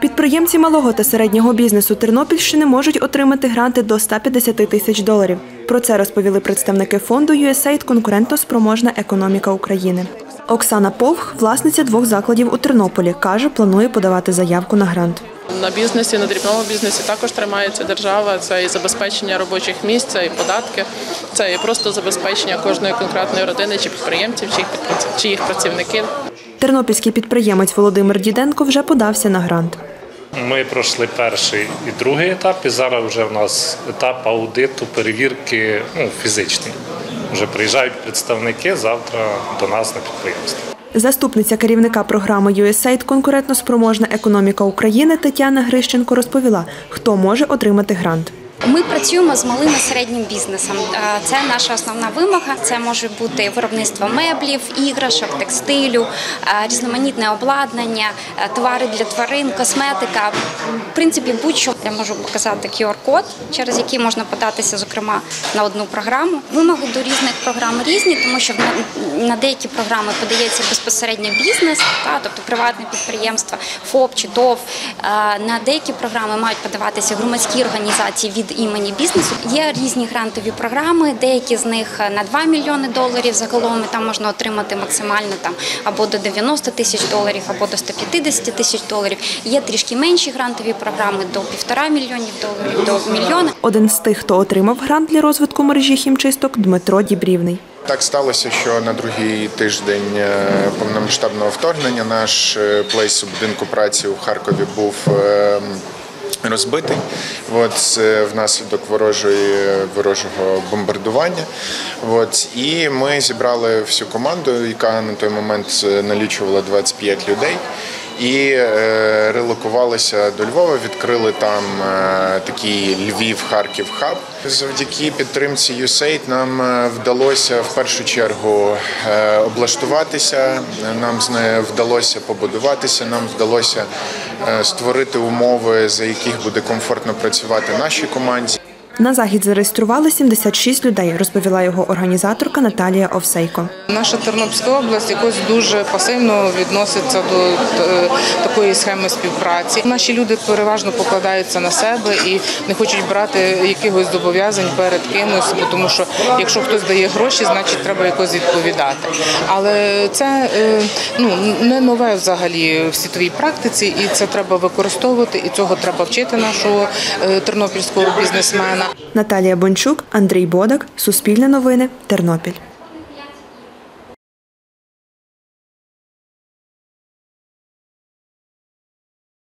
Підприємці малого та середнього бізнесу Тернопільщини можуть отримати гранти до 150 тисяч доларів. Про це розповіли представники фонду USAID «Конкурентоспроможна економіка України». Оксана Повх, власниця двох закладів у Тернополі, каже, планує подавати заявку на грант. На бізнесі, на дрібному бізнесі також тримається держава. Це і забезпечення робочих місць, це і податки, це і просто забезпечення кожної конкретної родини чи підприємців, чи їх чи їх працівників. Тернопільський підприємець Володимир Діденко вже подався на грант. Ми пройшли перший і другий етап, і зараз вже в нас етап аудиту, перевірки ну, фізичні. Вже приїжджають представники завтра до нас на підприємство. Заступниця керівника програми USAID «Конкурентоспроможна економіка України Тетяна Грищенко розповіла, хто може отримати грант. Ми працюємо з малим і середнім бізнесом. Е, Це наша основна вимога. Це може бути виробництво меблів, іграшок, текстилю, е, різноманітне обладнання, е, товари для тварин, косметика. В принципі, будь-що я можу показати QR-код, через який можна податися, зокрема, на одну програму. Вимоги до різних програм різні, тому що на- деякі програми подається безпосередньо бізнес, тобто приватне підприємство, ФОП чи ТОВ. На деякі програми мають подаватися громадські організації від імені бізнесу. Є різні грантові програми, деякі з них на 2 мільйони доларів загалом там можна отримати максимально там або до 90 тисяч доларів, або до 150 тисяч доларів. Є трішки менші грантові програми до півтора мільйонів доларів, до мільйона. Один з тих, хто отримав грант для розвитку мережі хімчисток Дмитро Дібрівний. Так сталося, що на другий тиждень е, повномасштабного вторгнення наш е, плейс у будинку праці у Харкові був е, розбитий от, е, внаслідок ворожої, ворожого бомбардування. От, і ми зібрали всю команду, яка на той момент е, налічувала 25 людей. І е, релокувалися до Львова, відкрили там е, такий Львів-Харків хаб. Завдяки підтримці USAID нам е, вдалося в першу чергу облаштуватися. Нам з нею вдалося побудуватися. Нам вдалося створити умови, за яких буде комфортно працювати нашій команді. На захід зареєстрували 76 людей, розповіла його організаторка Наталія Овсейко. Наша Тернопільська область якось дуже пасивно відноситься до е, такої схеми співпраці. Наші люди переважно покладаються на себе і не хочуть брати якихось зобов'язань перед кимось, тому що якщо хтось дає гроші, значить треба якось відповідати. Але це е, ну не нове взагалі в світовій практиці, і це треба використовувати, і цього треба вчити нашого е, тернопільського бізнесмена. Наталія Бончук, Андрій Бодак, Суспільне новини, Тернопіль.